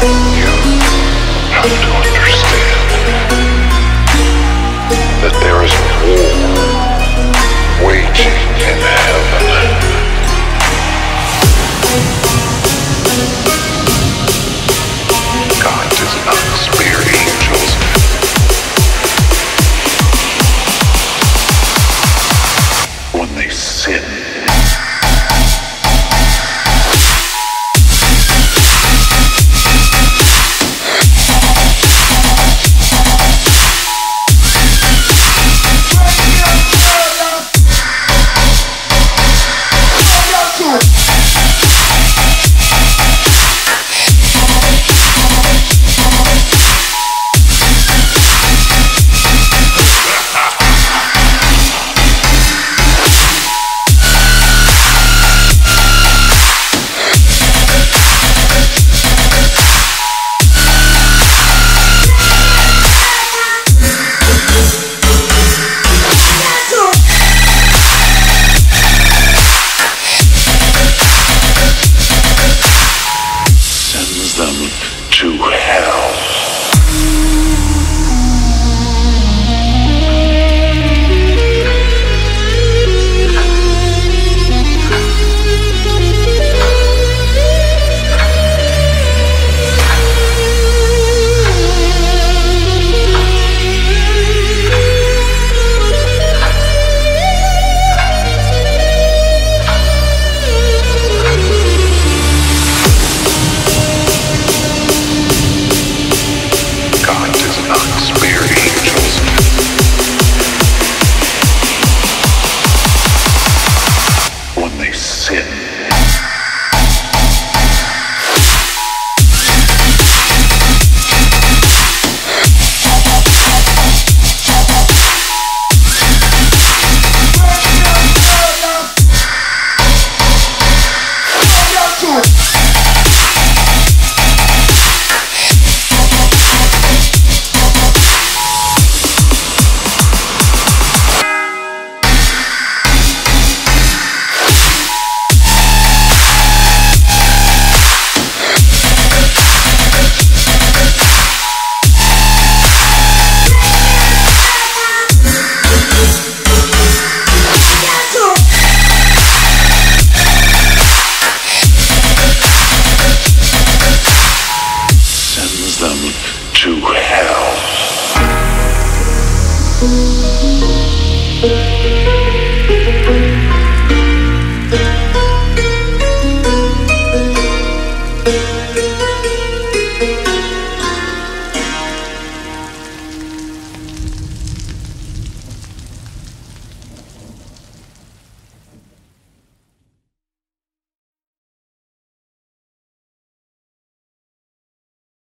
You have to Thank you.